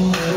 Oh.